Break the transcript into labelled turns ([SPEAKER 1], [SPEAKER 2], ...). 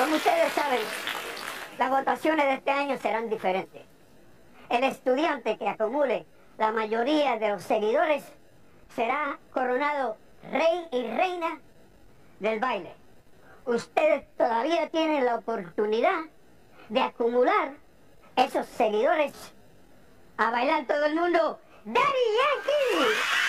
[SPEAKER 1] Como ustedes saben, las votaciones de este año serán diferentes. El estudiante que acumule la mayoría de los seguidores será coronado rey y reina del baile. Ustedes todavía tienen la oportunidad de acumular esos seguidores a bailar todo el mundo. ¡Daddy Yankee!